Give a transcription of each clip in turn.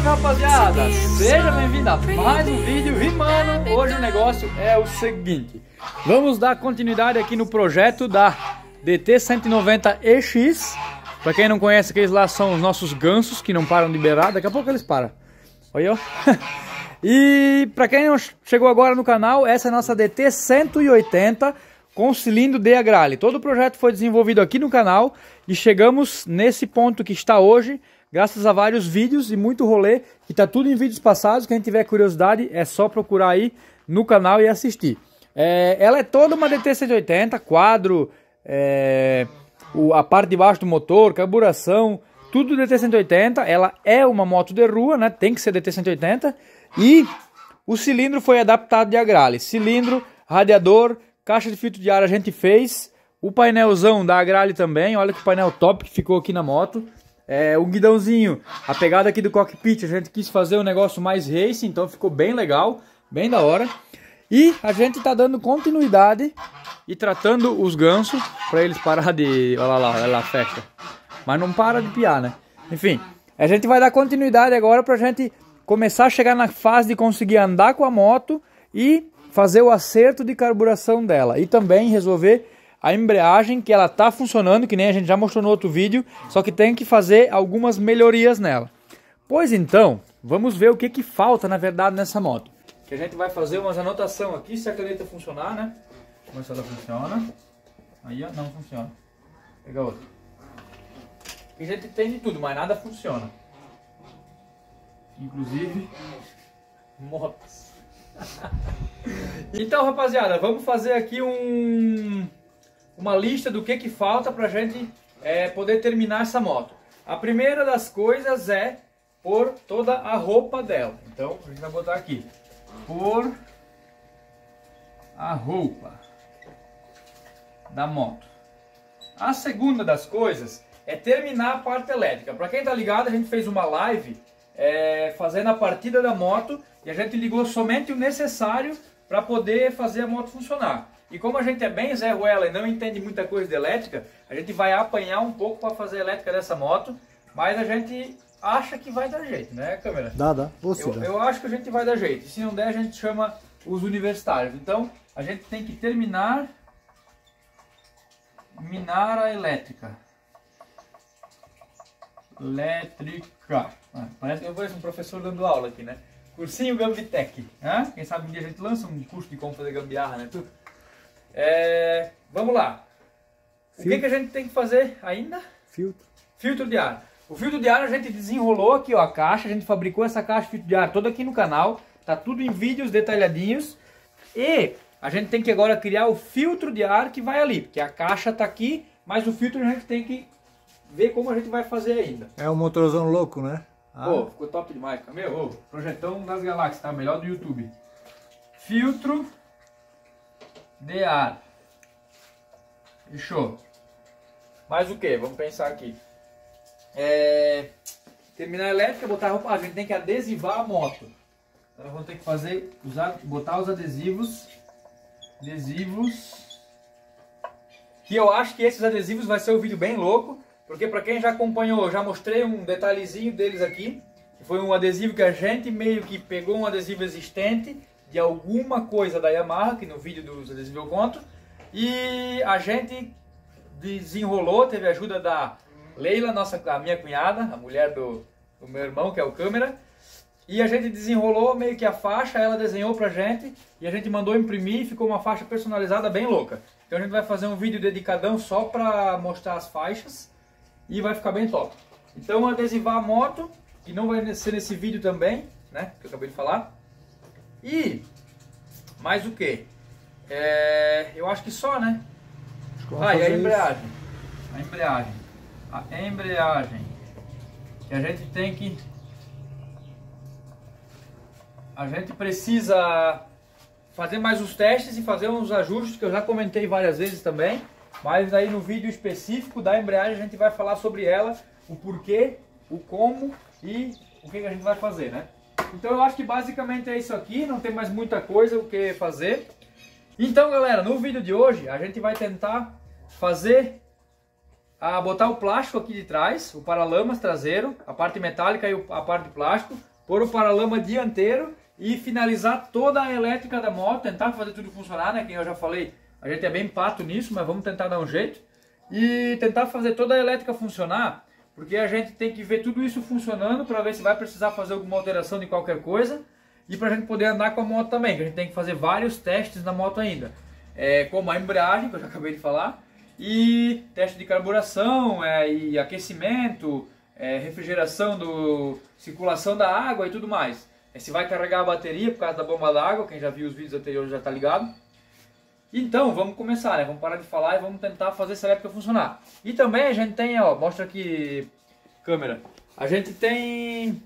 salve rapaziada! Seja bem-vindo a mais um vídeo e mano, hoje o negócio é o seguinte. Vamos dar continuidade aqui no projeto da DT190EX Pra quem não conhece, aqueles lá são os nossos gansos que não param de beirar, daqui a pouco eles param. Olha, E pra quem não chegou agora no canal, essa é a nossa DT180 com cilindro de agrale. Todo o projeto foi desenvolvido aqui no canal e chegamos nesse ponto que está hoje, graças a vários vídeos e muito rolê, que está tudo em vídeos passados. Quem tiver curiosidade é só procurar aí no canal e assistir. É, ela é toda uma DT180, quadro, é, o, a parte de baixo do motor, carburação, tudo DT180. Ela é uma moto de rua, né? Tem que ser DT180. E o cilindro foi adaptado de agrale. Cilindro, radiador, caixa de filtro de ar a gente fez. O painelzão da Agrale também, olha que painel top que ficou aqui na moto. É, o guidãozinho, a pegada aqui do cockpit, a gente quis fazer um negócio mais racing, então ficou bem legal, bem da hora. E a gente está dando continuidade e tratando os gansos para eles parar de... Olha lá, olha lá, fecha. Mas não para de piar, né? Enfim, a gente vai dar continuidade agora para a gente começar a chegar na fase de conseguir andar com a moto e fazer o acerto de carburação dela. E também resolver a embreagem que ela está funcionando, que nem a gente já mostrou no outro vídeo, só que tem que fazer algumas melhorias nela. Pois então, vamos ver o que, que falta na verdade nessa moto. Que a gente vai fazer umas anotação aqui, se a caneta funcionar, né? Vamos ver se ela funciona. Aí, ó, não funciona. Pega outra. a gente tem de tudo, mas nada funciona. Inclusive, motos. então, rapaziada, vamos fazer aqui um uma lista do que, que falta para a gente é, poder terminar essa moto. A primeira das coisas é por toda a roupa dela. Então a gente vai botar aqui por a roupa da moto. A segunda das coisas é terminar a parte elétrica. Para quem tá ligado, a gente fez uma live é, fazendo a partida da moto e a gente ligou somente o necessário para poder fazer a moto funcionar. E como a gente é bem Zé Ruela e não entende muita coisa de elétrica, a gente vai apanhar um pouco para fazer a elétrica dessa moto, mas a gente acha que vai dar jeito, né, câmera? Dá, dá. Você eu, dá. eu acho que a gente vai dar jeito. Se não der, a gente chama os universitários. Então, a gente tem que terminar minar a elétrica. Elétrica. Ah, parece que eu vejo um professor dando aula aqui, né? Cursinho Gambitec. Né? Quem sabe um dia a gente lança um curso de como fazer gambiarra, né? É, vamos lá. O que, que, a gente tem que fazer ainda? Filtro. Filtro de ar. O filtro de ar a gente desenrolou aqui ó, a caixa, a gente fabricou essa caixa de filtro de ar toda aqui no canal. Tá tudo em vídeos detalhadinhos. E a gente tem que agora criar o filtro de ar que vai ali. Porque a caixa tá aqui, mas o filtro a gente tem que ver como a gente vai fazer ainda. É um motorzão louco, né? Ah. Pô, ficou top demais. Meu, ô, projetão das galáxias, tá? Melhor do YouTube. Filtro de ar. Fechou. Mais o que? Vamos pensar aqui. É... Terminar a elétrica, botar a roupa. A gente tem que adesivar a moto. Então vamos ter que fazer, usar, botar os adesivos. Adesivos. Que eu acho que esses adesivos vai ser um vídeo bem louco. Porque para quem já acompanhou, eu já mostrei um detalhezinho deles aqui. Que foi um adesivo que a gente meio que pegou um adesivo existente de alguma coisa da Yamaha, que no vídeo dos adesivos eu conto. E a gente desenrolou, teve a ajuda da Leila, nossa, a minha cunhada, a mulher do, do meu irmão, que é o câmera. E a gente desenrolou meio que a faixa, ela desenhou pra gente e a gente mandou imprimir e ficou uma faixa personalizada bem louca. Então a gente vai fazer um vídeo dedicadão só pra mostrar as faixas e vai ficar bem top. Então adesivar a moto, que não vai ser nesse vídeo também, né, que eu acabei de falar. E mais o que? É, eu acho que só, né? Ah, e a embreagem. Isso. A embreagem. A embreagem. Que a gente tem que... A gente precisa fazer mais os testes e fazer uns ajustes que eu já comentei várias vezes também. Mas aí no vídeo específico da embreagem a gente vai falar sobre ela, o porquê, o como e o que, que a gente vai fazer, né? Então eu acho que basicamente é isso aqui, não tem mais muita coisa o que fazer. Então galera, no vídeo de hoje a gente vai tentar fazer a botar o plástico aqui de trás, o paralamas traseiro, a parte metálica e a parte de plástico, pôr o paralama dianteiro e finalizar toda a elétrica da moto, tentar fazer tudo funcionar, né? Que eu já falei, a gente é bem pato nisso, mas vamos tentar dar um jeito. E tentar fazer toda a elétrica funcionar, porque a gente tem que ver tudo isso funcionando para ver se vai precisar fazer alguma alteração de qualquer coisa e para a gente poder andar com a moto também, que a gente tem que fazer vários testes na moto ainda. É, como a embreagem, que eu já acabei de falar, e teste de carburação é, e aquecimento, é, refrigeração, do, circulação da água e tudo mais. É, se vai carregar a bateria por causa da bomba d'água, quem já viu os vídeos anteriores já está ligado. Então, vamos começar, né? Vamos parar de falar e vamos tentar fazer essa elétrica funcionar. E também a gente tem, ó, mostra aqui, câmera. A gente tem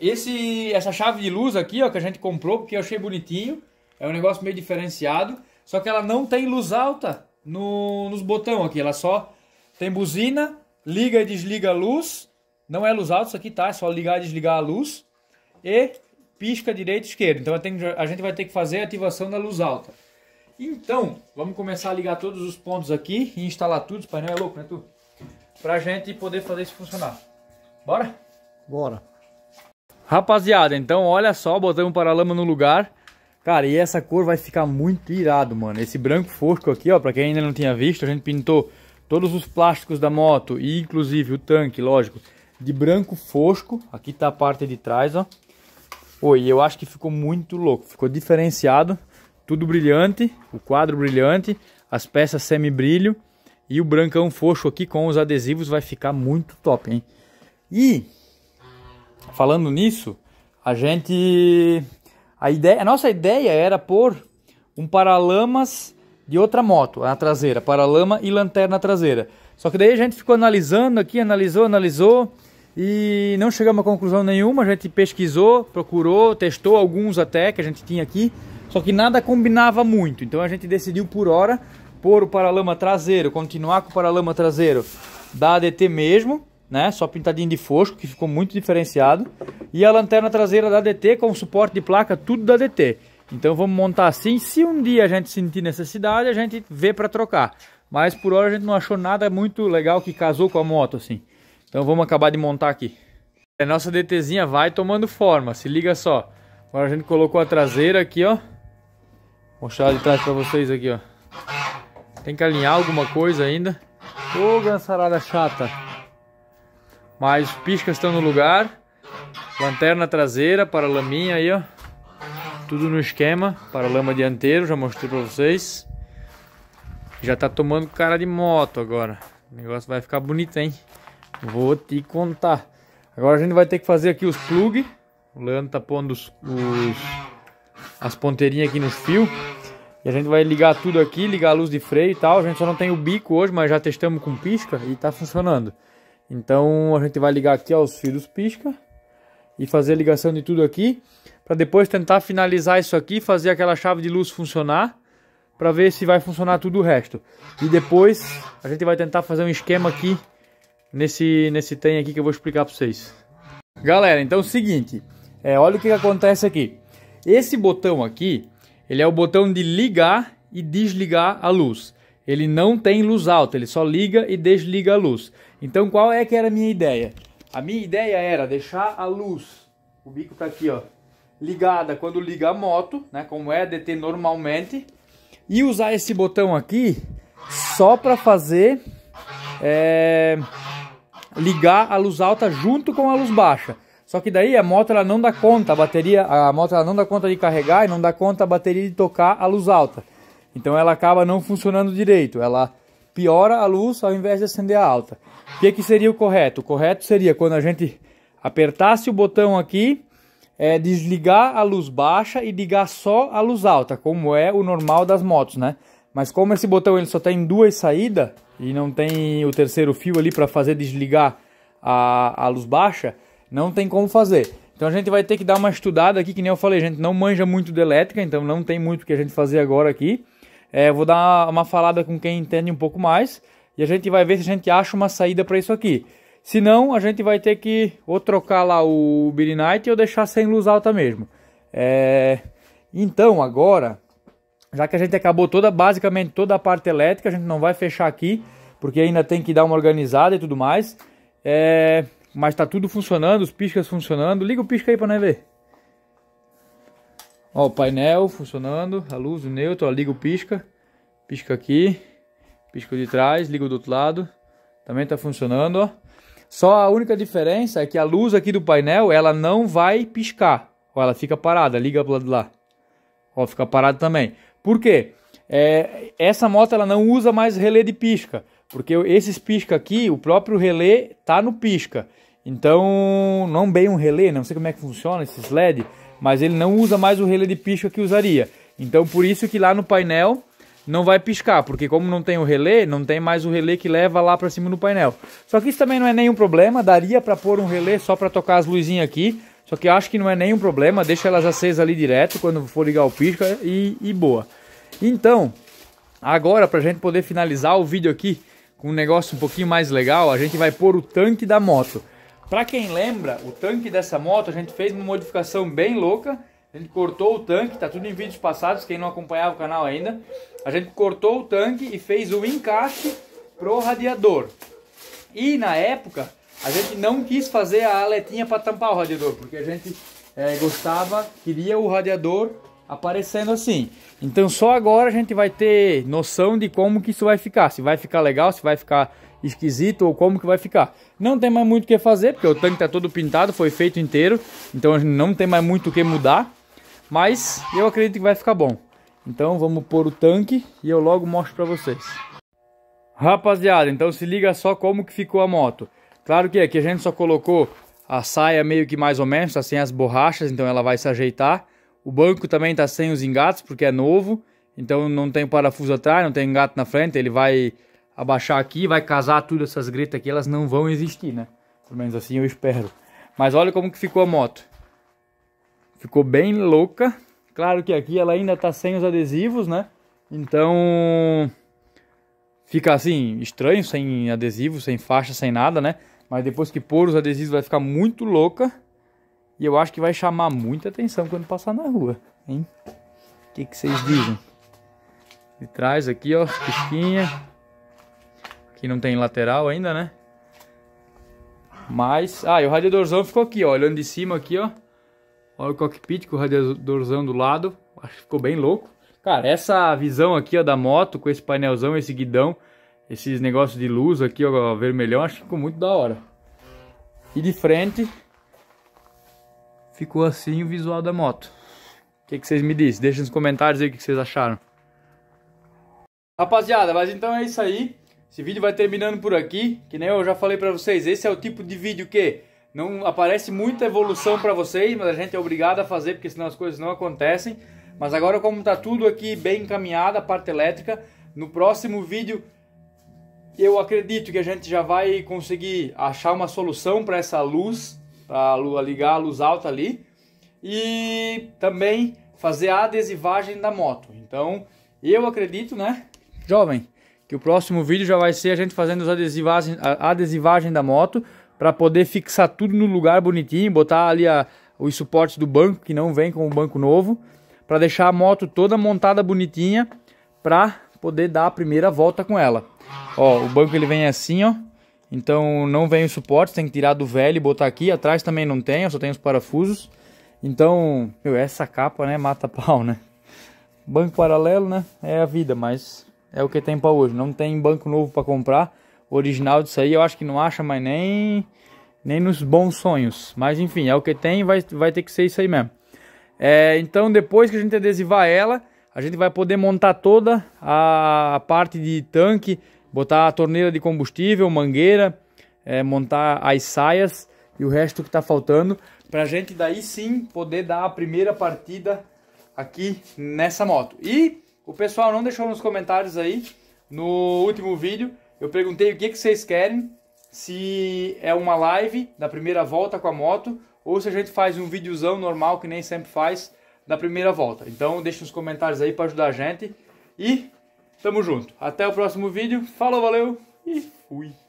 esse, essa chave de luz aqui, ó, que a gente comprou porque eu achei bonitinho. É um negócio meio diferenciado. Só que ela não tem luz alta no, nos botões aqui, ela só tem buzina, liga e desliga a luz, não é luz alta isso aqui, tá? É só ligar e desligar a luz e pisca direita e esquerda. Então a gente vai ter que fazer a ativação da luz alta. Então, vamos começar a ligar todos os pontos aqui e instalar tudo. Esse painel é louco, né, tu? Pra gente poder fazer isso funcionar. Bora? Bora. Rapaziada, então olha só, botamos o paralama no lugar. Cara, e essa cor vai ficar muito irado, mano. Esse branco fosco aqui, ó, pra quem ainda não tinha visto, a gente pintou todos os plásticos da moto e inclusive o tanque, lógico, de branco fosco. Aqui tá a parte de trás, ó. Oi, eu acho que ficou muito louco, ficou diferenciado. Tudo brilhante, o quadro brilhante, as peças semi-brilho e o brancão fosco aqui com os adesivos vai ficar muito top, hein? E, falando nisso, a gente a, ideia, a nossa ideia era pôr um paralamas de outra moto na traseira, paralama e lanterna traseira. Só que daí a gente ficou analisando aqui, analisou, analisou e não chegamos a conclusão nenhuma. A gente pesquisou, procurou, testou alguns até que a gente tinha aqui, só que nada combinava muito. Então a gente decidiu por hora pôr o paralama traseiro, continuar com o paralama traseiro da ADT mesmo, né? Só pintadinho de fosco, que ficou muito diferenciado. E a lanterna traseira da DT com suporte de placa, tudo da DT. Então vamos montar assim. Se um dia a gente sentir necessidade, a gente vê para trocar. Mas por hora a gente não achou nada muito legal que casou com a moto assim. Então vamos acabar de montar aqui. A nossa DTzinha vai tomando forma, se liga só. Agora a gente colocou a traseira aqui, ó. Mostrar de trás para vocês aqui, ó. Tem que alinhar alguma coisa ainda. Ô, gançarada chata. Mas piscas estão no lugar. Lanterna traseira, paralaminha aí, ó. Tudo no esquema. Paralama dianteiro, já mostrei pra vocês. Já tá tomando cara de moto agora. O negócio vai ficar bonito, hein? Vou te contar. Agora a gente vai ter que fazer aqui os plug. O Leandro tá pondo os, os as ponteirinhas aqui nos fios. E a gente vai ligar tudo aqui, ligar a luz de freio e tal. A gente só não tem o bico hoje, mas já testamos com pisca e tá funcionando. Então a gente vai ligar aqui aos fios pisca e fazer a ligação de tudo aqui para depois tentar finalizar isso aqui, fazer aquela chave de luz funcionar para ver se vai funcionar tudo o resto. E depois a gente vai tentar fazer um esquema aqui nesse nesse tem aqui que eu vou explicar para vocês. Galera, então é o seguinte, é, olha o que, que acontece aqui. Esse botão aqui, ele é o botão de ligar e desligar a luz. Ele não tem luz alta, ele só liga e desliga a luz. Então qual é que era a minha ideia? A minha ideia era deixar a luz, o bico tá aqui ó, ligada quando liga a moto, né, como é DT normalmente, e usar esse botão aqui só para fazer é, ligar a luz alta junto com a luz baixa. Só que daí a moto ela não dá conta, a bateria, a moto ela não dá conta de carregar e não dá conta a bateria de tocar a luz alta. Então ela acaba não funcionando direito, ela piora a luz ao invés de acender a alta. O que, que seria o correto? O correto seria quando a gente apertasse o botão aqui, é, desligar a luz baixa e ligar só a luz alta, como é o normal das motos, né? Mas como esse botão ele só tem duas saídas e não tem o terceiro fio ali para fazer desligar a, a luz baixa, não tem como fazer. Então a gente vai ter que dar uma estudada aqui, que nem eu falei, a gente não manja muito de elétrica, então não tem muito o que a gente fazer agora aqui. É, vou dar uma falada com quem entende um pouco mais e a gente vai ver se a gente acha uma saída para isso aqui. Se não, a gente vai ter que ou trocar lá o Knight ou deixar sem luz alta mesmo. É... Então, agora, já que a gente acabou toda, basicamente toda a parte elétrica, a gente não vai fechar aqui, porque ainda tem que dar uma organizada e tudo mais. É, mas tá tudo funcionando, os piscas funcionando. Liga o pisca aí para nós ver. Ó, o painel funcionando, a luz, o neutro, ó, liga o pisca. Pisca aqui, pisca de trás, liga do outro lado. Também tá funcionando, ó. Só a única diferença é que a luz aqui do painel, ela não vai piscar. Ó, ela fica parada, liga pro lado de lá. Ó, fica parada também. Por quê? É, essa moto ela não usa mais relé de pisca. Porque esses pisca aqui, o próprio relé tá no pisca. Então, não bem um relé, não sei como é que funciona esses LED, mas ele não usa mais o relé de pisca que usaria. Então, por isso que lá no painel não vai piscar, porque como não tem o relé, não tem mais o relé que leva lá para cima no painel. Só que isso também não é nenhum problema, daria para pôr um relé só para tocar as luzinhas aqui, só que eu acho que não é nenhum problema, deixa elas acesas ali direto quando for ligar o pisca e, e boa. Então, agora para a gente poder finalizar o vídeo aqui com um negócio um pouquinho mais legal, a gente vai pôr o tanque da moto. Para quem lembra, o tanque dessa moto a gente fez uma modificação bem louca, a gente cortou o tanque, tá tudo em vídeos passados, quem não acompanhava o canal ainda. A gente cortou o tanque e fez o encaixe pro radiador. E na época, a gente não quis fazer a aletinha para tampar o radiador, porque a gente é, gostava, queria o radiador aparecendo assim. Então só agora a gente vai ter noção de como que isso vai ficar, se vai ficar legal, se vai ficar esquisito ou como que vai ficar. Não tem mais muito o que fazer, porque o tanque está todo pintado, foi feito inteiro, então não tem mais muito o que mudar. Mas eu acredito que vai ficar bom. Então vamos pôr o tanque e eu logo mostro para vocês. Rapaziada, então se liga só como que ficou a moto. Claro que aqui a gente só colocou a saia meio que mais ou menos, tá sem as borrachas, então ela vai se ajeitar. O banco também tá sem os engates porque é novo, então não tem parafuso atrás, não tem engate na frente, ele vai abaixar aqui, vai casar tudo essas gretas aqui, elas não vão existir, né? Pelo menos assim eu espero. Mas olha como que ficou a moto. Ficou bem louca. Claro que aqui ela ainda tá sem os adesivos, né? Então fica assim, estranho, sem adesivo, sem faixa, sem nada, né? Mas depois que pôr os adesivos vai ficar muito louca. E eu acho que vai chamar muita atenção quando passar na rua, hein? O que, que vocês dizem? De trás aqui, ó, pisquinha. Aqui não tem lateral ainda, né? Mas... Ah, e o radiadorzão ficou aqui, ó, olhando de cima aqui, ó. Olha o cockpit com o radiadorzão do lado. Acho que ficou bem louco. Cara, essa visão aqui ó, da moto com esse painelzão, esse guidão, esses negócios de luz aqui, ó, vermelhão, acho que ficou muito da hora. E de frente, ficou assim o visual da moto. O que, que vocês me dizem? Deixa nos comentários aí o que, que vocês acharam. Rapaziada, mas então é isso aí. Esse vídeo vai terminando por aqui. Que nem eu já falei pra vocês, esse é o tipo de vídeo que não aparece muita evolução para vocês, mas a gente é obrigado a fazer porque senão as coisas não acontecem. Mas agora como está tudo aqui bem encaminhado, a parte elétrica, no próximo vídeo eu acredito que a gente já vai conseguir achar uma solução para essa luz, para ligar a luz alta ali. E também fazer a adesivagem da moto. Então, eu acredito, né, jovem, que o próximo vídeo já vai ser a gente fazendo adesivagem, a adesivagem da moto para poder fixar tudo no lugar bonitinho, botar ali a, os suportes do banco que não vem com o banco novo, para deixar a moto toda montada bonitinha para poder dar a primeira volta com ela. Ó, o banco ele vem assim, ó. Então não vem o suporte, tem que tirar do velho e botar aqui. Atrás também não tem, só tem os parafusos. Então, meu, essa capa, né, mata pau, né? Banco paralelo, né, é a vida, mas é o que tem para hoje. Não tem banco novo para comprar original disso aí eu acho que não acha mais nem, nem nos bons sonhos. Mas enfim, é o que tem vai, vai ter que ser isso aí mesmo. É, então depois que a gente adesivar ela, a gente vai poder montar toda a, a parte de tanque, botar a torneira de combustível, mangueira, é, montar as saias e o resto que está faltando. Para a gente daí sim poder dar a primeira partida aqui nessa moto. E o pessoal não deixou nos comentários aí no último vídeo eu perguntei o que, que vocês querem, se é uma live da primeira volta com a moto ou se a gente faz um videozão normal que nem sempre faz da primeira volta. Então deixa nos comentários aí para ajudar a gente e tamo junto. Até o próximo vídeo. Falou, valeu e fui.